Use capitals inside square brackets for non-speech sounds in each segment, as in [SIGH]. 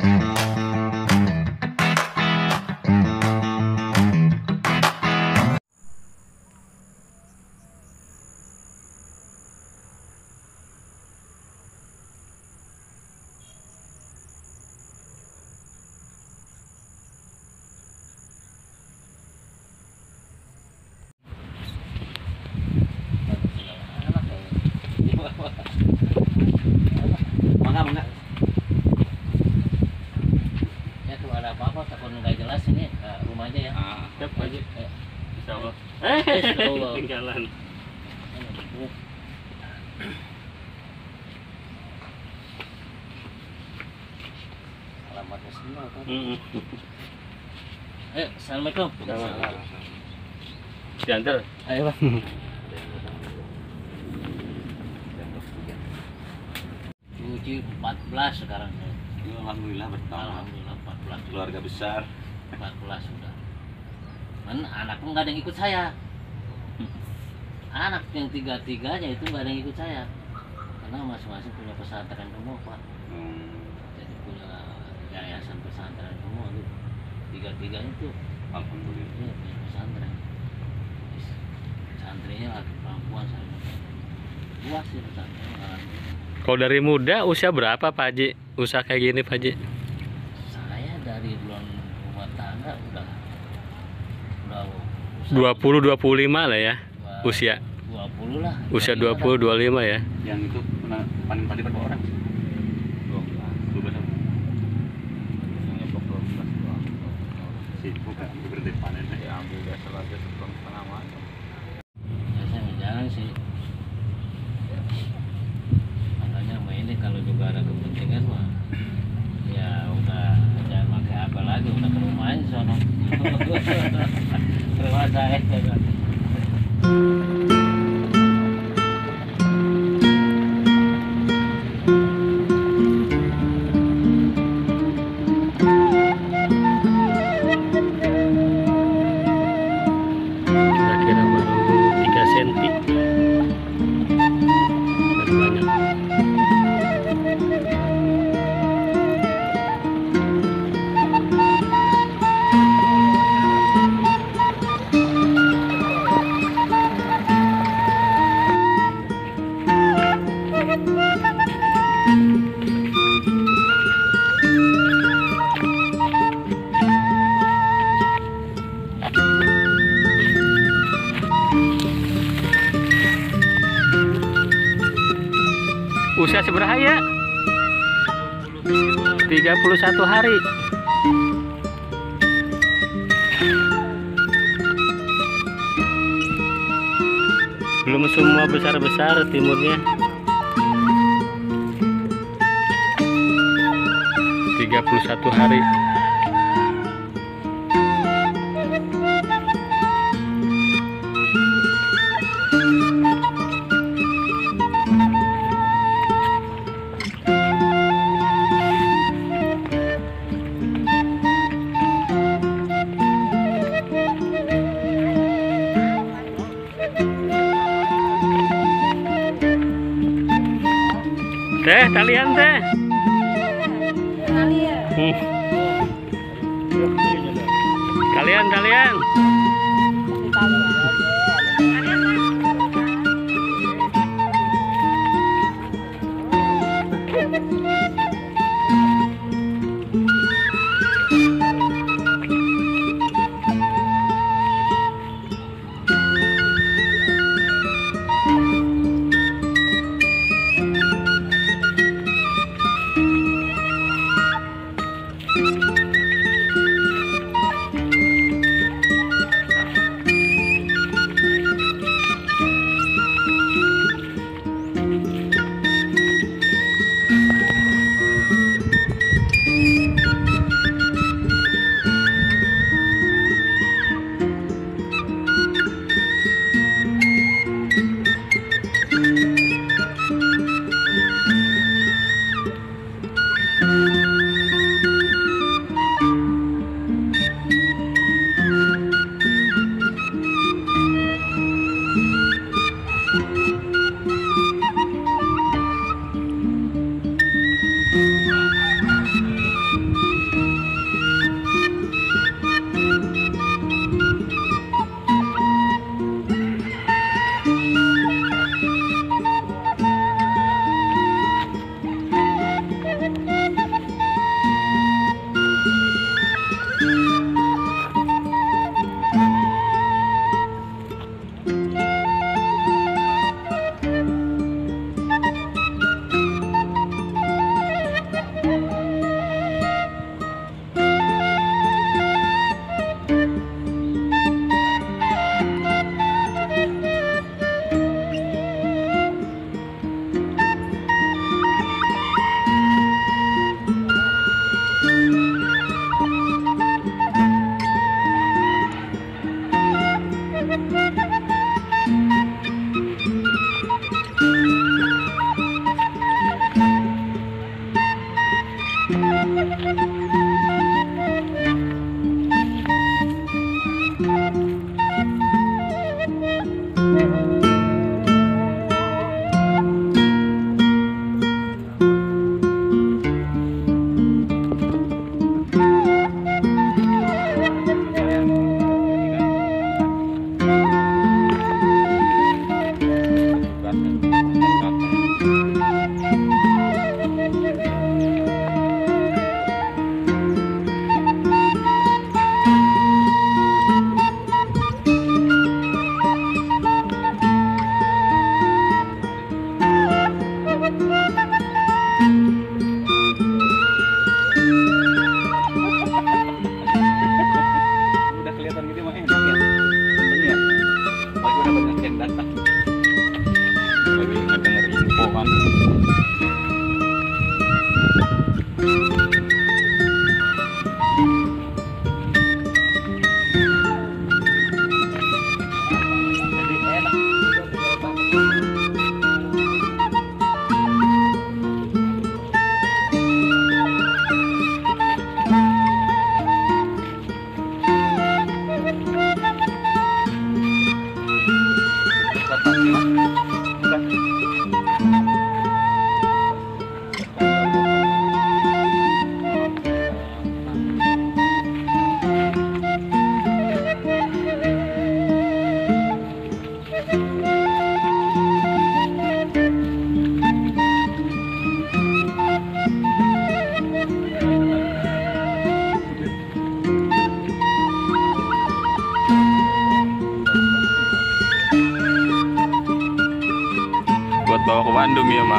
Mm-hmm. Allah. Tinggalan. Alamatnya semua kan. Mm. Eh, assalamualaikum. Diantar. Ayo. Tujuh empat belas sekarang. Alhamdulillah bertambah. Alhamdulillah empat belas. Keluarga besar. 14 sudah. Kan anakku nggak ada yang ikut saya. [LAUGHS] Anak yang tiga-tiganya itu nggak ada yang ikut saya. Karena masing-masing punya pesantren semua pak. Hmm. Jadi punya yayasan pesantren semua tuh. Tiga-tiganya tuh Alhamdulillah. dia punya pesantren. Pesantrennya lagi perempuan saya. Luas sih pesantren. Kalau dari muda usia berapa Pak Haji? Usaha kayak gini Pak Haji? Saya dari bulan rumah tangga udah udah 20 25 lah ya dua- usia. 20 lah. Usia 25 20 25 ya. Yang itu pernah panen padi berapa orang? 12. 12 orang. Sibuk kan, berhenti panen. Ya, ambil sebelum 31 hari. Belum semua besar-besar timurnya. 31 hari.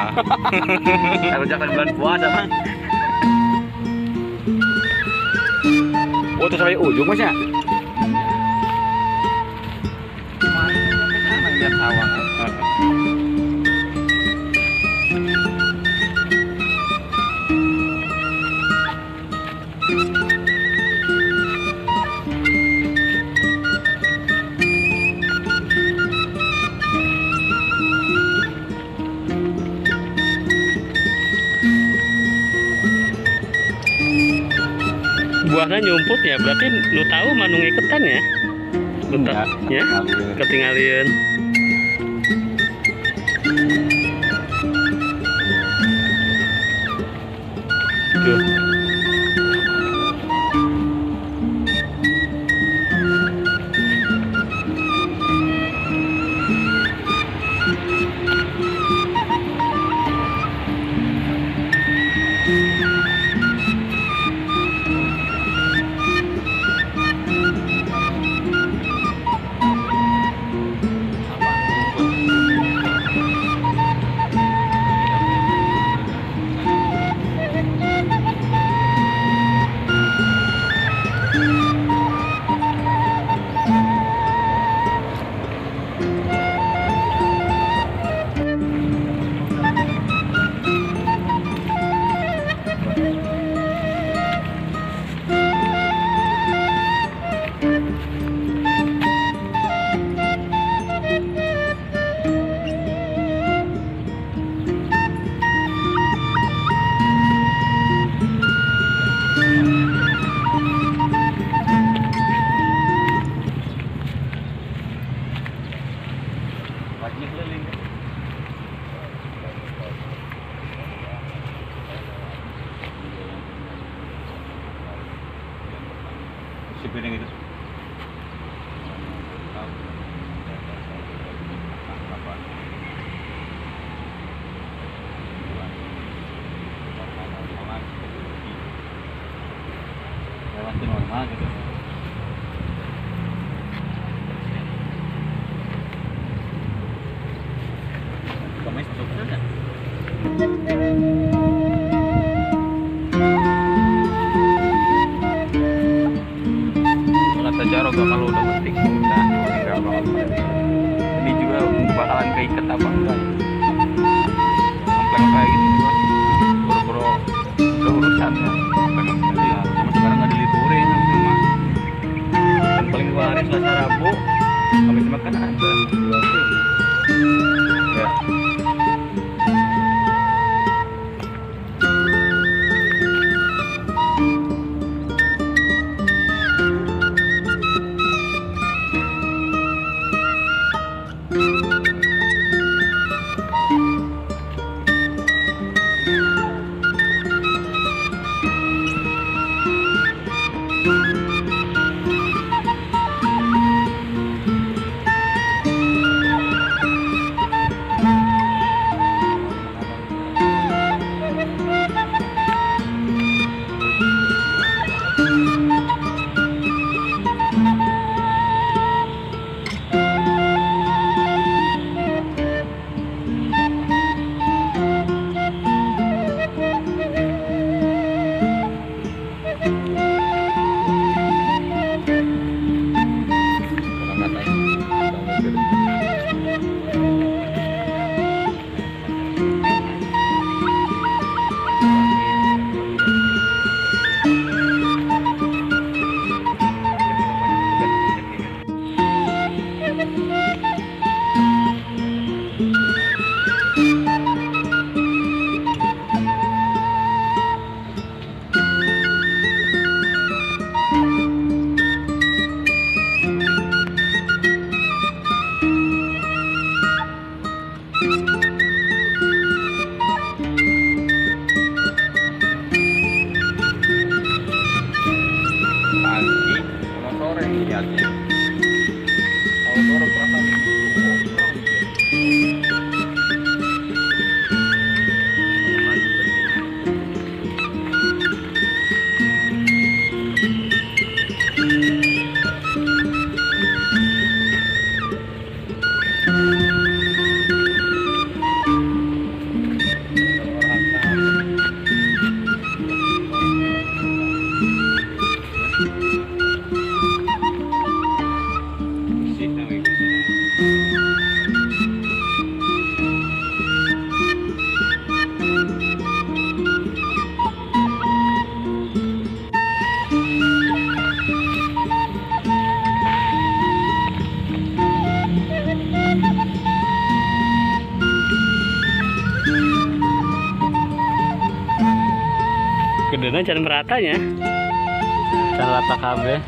apa kalau jangan bulan puasa bang oh terus sampai ujung masnya nyumput ya berarti lu tahu manung iketan ya? Enggak, ya? Ketinggalan. निकलेंगे ship Bye. Jangan meratanya. Jangan rata kabeh.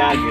Orang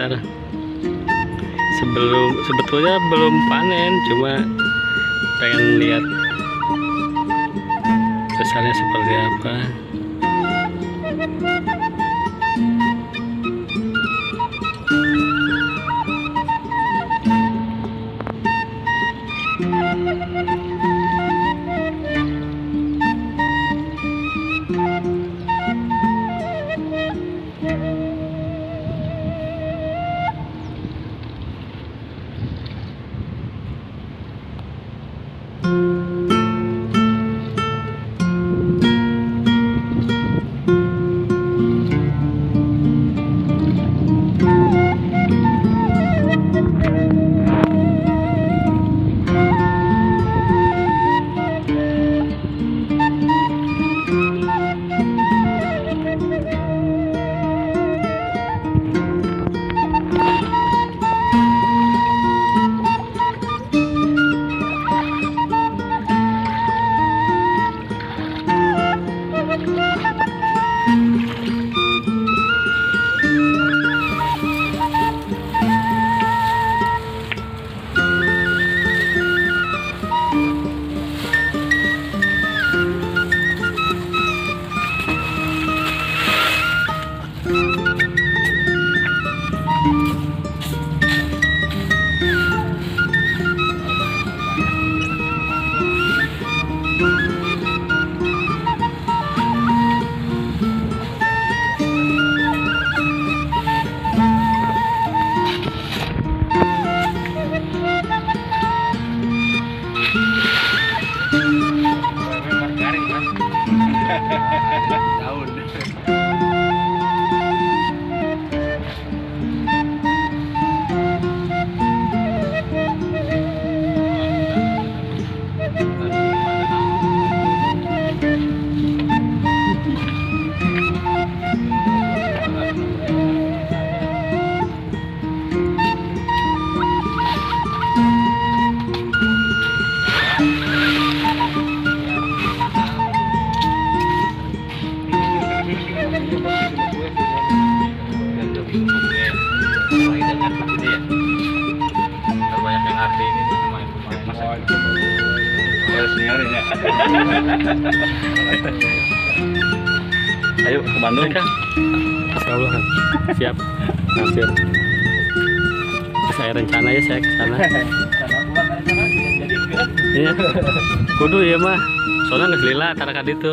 besar-besar sebelum sebetulnya belum panen cuma pengen lihat besarnya seperti apa harus ya. Ayo ke Bandung. Kan Insya Allah kan siap. Hampir saya rencana ya saya ke sana. Iya. Kudu ya mah. Soalnya nggak selila tarakan itu